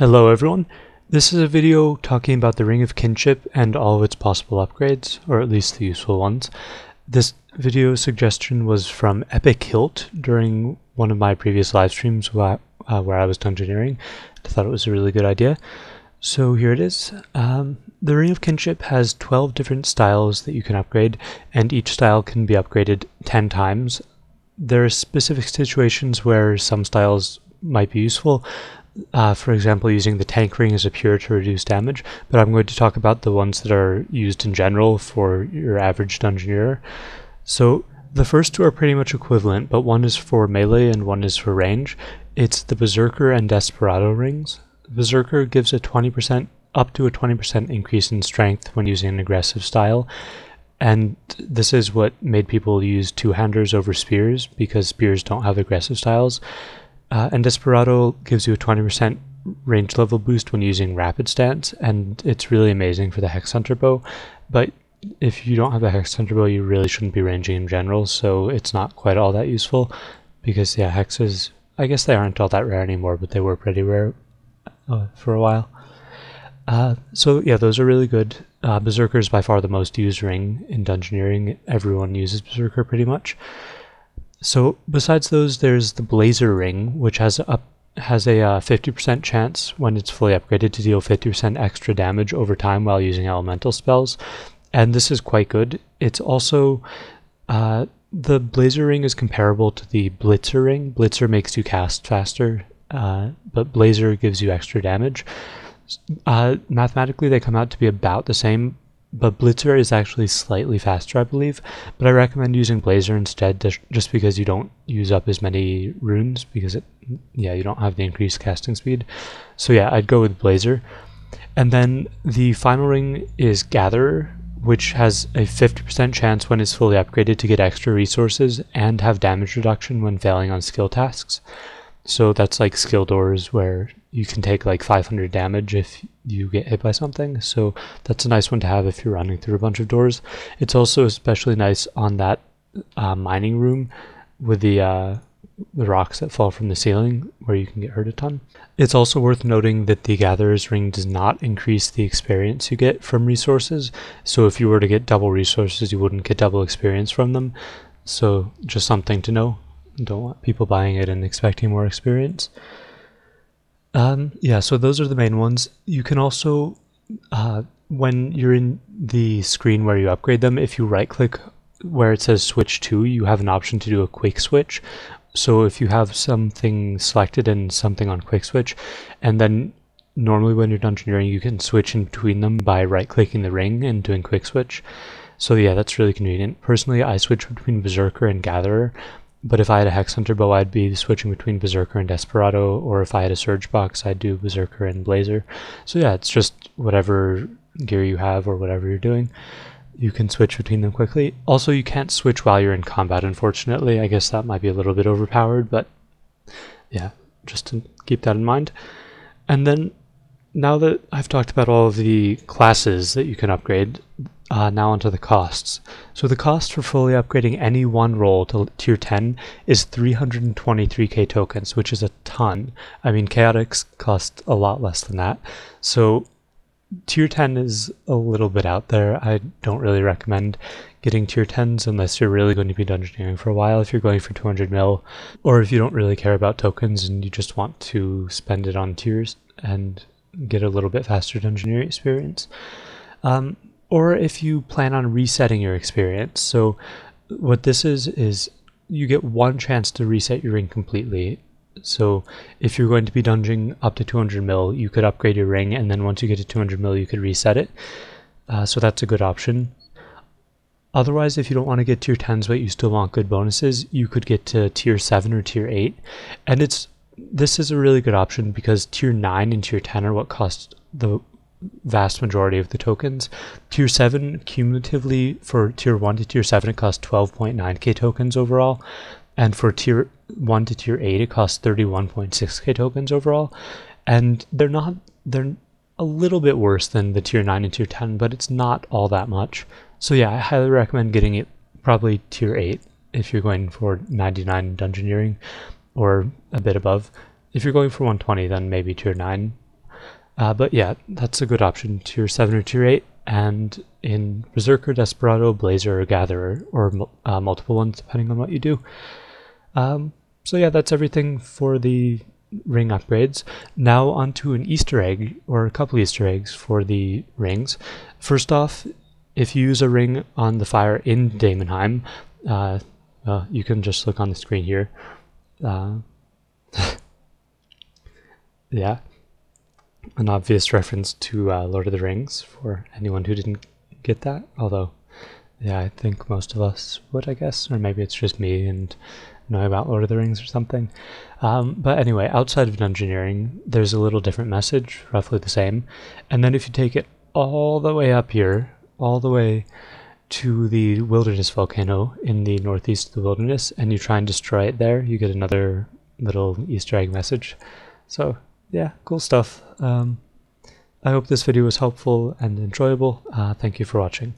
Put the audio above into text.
Hello everyone. This is a video talking about the Ring of Kinship and all of its possible upgrades, or at least the useful ones. This video suggestion was from Epic Hilt during one of my previous live streams where, uh, where I was dungeoneering. I thought it was a really good idea. So here it is. Um, the Ring of Kinship has 12 different styles that you can upgrade, and each style can be upgraded 10 times. There are specific situations where some styles might be useful, uh, for example, using the tank ring as a pure to reduce damage, but I'm going to talk about the ones that are used in general for your average dungeoneer. So the first two are pretty much equivalent, but one is for melee and one is for range. It's the Berserker and Desperado rings. Berserker gives a 20% up to a 20% increase in strength when using an aggressive style, and this is what made people use two-handers over spears because spears don't have aggressive styles. Uh, and Desperado gives you a 20% range level boost when using Rapid Stance, and it's really amazing for the Hex Hunter bow. But if you don't have a Hex Hunter bow, you really shouldn't be ranging in general, so it's not quite all that useful. Because, yeah, hexes, I guess they aren't all that rare anymore, but they were pretty rare uh, for a while. Uh, so, yeah, those are really good. Uh, Berserker is by far the most used ring in Dungeoneering. Everyone uses Berserker pretty much. So besides those, there's the Blazer Ring, which has a has a 50% uh, chance when it's fully upgraded to deal 50% extra damage over time while using elemental spells, and this is quite good. It's also uh, the Blazer Ring is comparable to the Blitzer Ring. Blitzer makes you cast faster, uh, but Blazer gives you extra damage. Uh, mathematically, they come out to be about the same, but Blitzer is actually slightly faster, I believe. But I recommend using Blazer instead, just because you don't use up as many runes, because it, yeah, you don't have the increased casting speed. So yeah, I'd go with Blazer. And then the final ring is Gatherer, which has a 50% chance when it's fully upgraded to get extra resources and have damage reduction when failing on skill tasks. So that's like skill doors where you can take like 500 damage if you get hit by something. So that's a nice one to have if you're running through a bunch of doors. It's also especially nice on that uh, mining room with the uh, the rocks that fall from the ceiling where you can get hurt a ton. It's also worth noting that the Gatherer's Ring does not increase the experience you get from resources. So if you were to get double resources, you wouldn't get double experience from them. So just something to know. Don't want people buying it and expecting more experience. Um, yeah, so those are the main ones. You can also, uh, when you're in the screen where you upgrade them, if you right click where it says switch to, you have an option to do a quick switch. So if you have something selected and something on quick switch, and then normally when you're dungeoneering, you can switch in between them by right clicking the ring and doing quick switch. So yeah, that's really convenient. Personally, I switch between Berserker and Gatherer, but if I had a Hex Hunter bow, I'd be switching between Berserker and Desperado, or if I had a Surge box, I'd do Berserker and Blazer. So yeah, it's just whatever gear you have or whatever you're doing. You can switch between them quickly. Also, you can't switch while you're in combat, unfortunately. I guess that might be a little bit overpowered, but yeah, just to keep that in mind. And then, now that I've talked about all of the classes that you can upgrade, uh, now onto the costs. So the cost for fully upgrading any one role to tier 10 is 323k tokens, which is a ton. I mean, chaotics cost a lot less than that. So tier 10 is a little bit out there. I don't really recommend getting tier 10s unless you're really going to be dungeoneering for a while if you're going for 200 mil or if you don't really care about tokens and you just want to spend it on tiers and get a little bit faster dungeoneering experience. Um, or if you plan on resetting your experience. So what this is is you get one chance to reset your ring completely. So if you're going to be dungeoning up to 200 mil, you could upgrade your ring, and then once you get to 200 mil, you could reset it. Uh, so that's a good option. Otherwise, if you don't want to get tier 10s but you still want good bonuses, you could get to tier 7 or tier 8. And it's this is a really good option because tier 9 and tier 10 are what cost the vast majority of the tokens. Tier 7 cumulatively for tier 1 to tier 7 it costs 12.9k tokens overall and for tier 1 to tier 8 it costs 31.6k tokens overall and they're not they're a little bit worse than the tier 9 and tier 10 but it's not all that much. So yeah, I highly recommend getting it probably tier 8 if you're going for 99 dungeoneering or a bit above. If you're going for 120 then maybe tier 9 Uh, but yeah, that's a good option, tier 7 or tier 8, and in Berserker, Desperado, Blazer, or Gatherer, or uh, multiple ones depending on what you do. Um, so yeah, that's everything for the ring upgrades. Now onto an Easter egg, or a couple Easter eggs for the rings. First off, if you use a ring on the fire in Daemonheim, uh, uh, you can just look on the screen here. Uh, yeah, an obvious reference to uh, Lord of the Rings for anyone who didn't get that. Although, yeah, I think most of us would, I guess, or maybe it's just me and know about Lord of the Rings or something. Um, but anyway, outside of dungeoneering, there's a little different message, roughly the same. And then if you take it all the way up here, all the way to the wilderness volcano in the northeast of the wilderness, and you try and destroy it there, you get another little Easter egg message. So yeah, cool stuff. Um, I hope this video was helpful and enjoyable. Uh, thank you for watching.